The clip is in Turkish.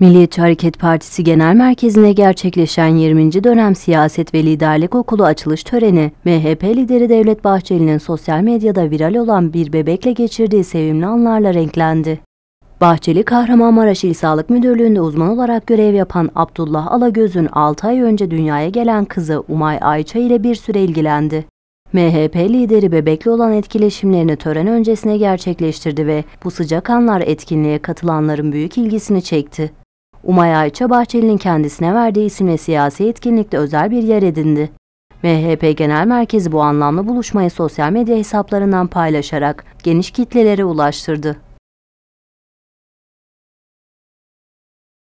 Milliyetçi Hareket Partisi Genel Merkezi'ne gerçekleşen 20. dönem Siyaset ve Liderlik Okulu açılış töreni, MHP lideri Devlet Bahçeli'nin sosyal medyada viral olan bir bebekle geçirdiği sevimli anlarla renklendi. Bahçeli, Kahramanmaraş İl Sağlık Müdürlüğü'nde uzman olarak görev yapan Abdullah Alagöz'ün 6 ay önce dünyaya gelen kızı Umay Ayça ile bir süre ilgilendi. MHP lideri bebekle olan etkileşimlerini tören öncesine gerçekleştirdi ve bu sıcak anlar etkinliğe katılanların büyük ilgisini çekti. Umay Ayça Bahçeli'nin kendisine verdiği isimle siyasi etkinlikte özel bir yer edindi. MHP Genel Merkezi bu anlamlı buluşmayı sosyal medya hesaplarından paylaşarak geniş kitlelere ulaştırdı.